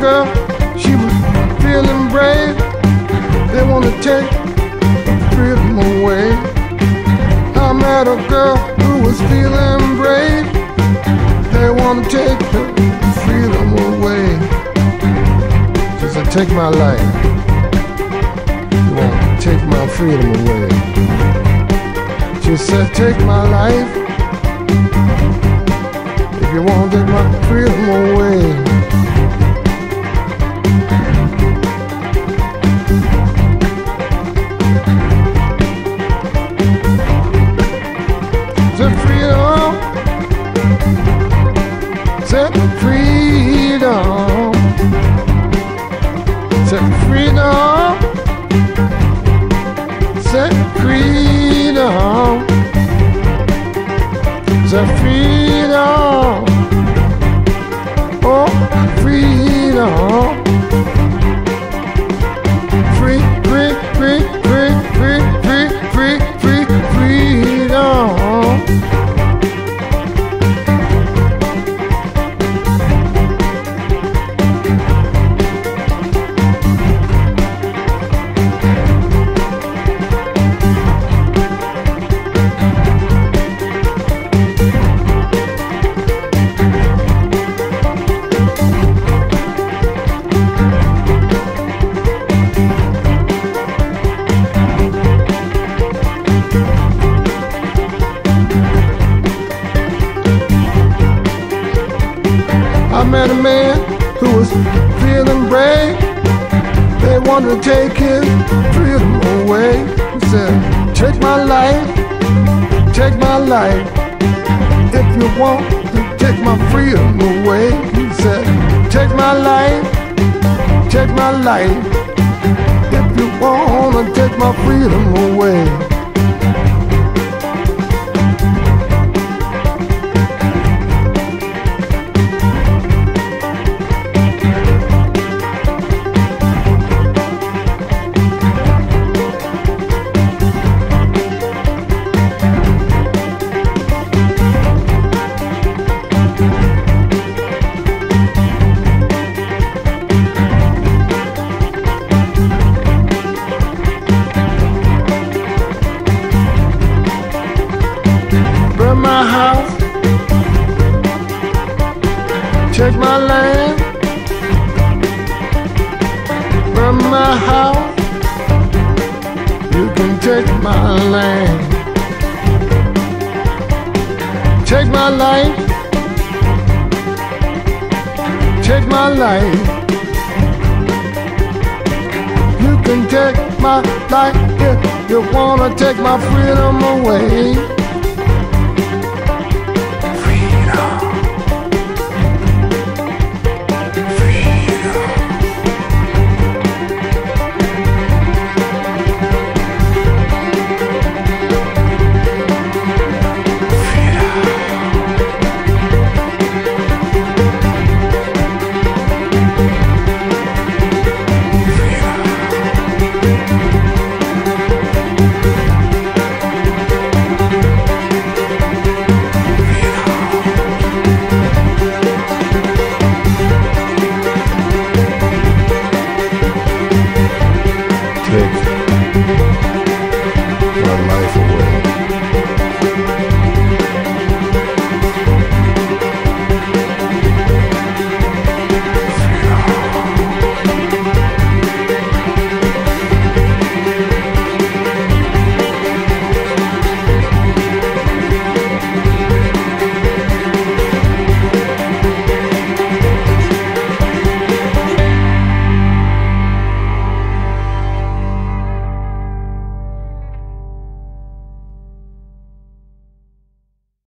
Girl, she was feeling brave. They wanna take freedom away. I met a girl who was feeling brave. They wanna take her freedom away. She said, take my life. You wanna take my freedom away. She said, take my life. If you wanna take my freedom away. Freedom. Set freedom. Set freedom. I met a man who was feeling brave. They wanted to take his freedom away. He said, Take my life, take my life. If you want to take my freedom away, he said, Take my life, take my life. If you want to take my freedom away. House, take my land, burn my house. You can take my land, take my life, take my life. You can take my life if you wanna take my freedom away.